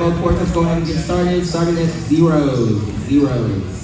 both quartets go ahead and get started. Starting at zeros. Zeros.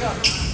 はい。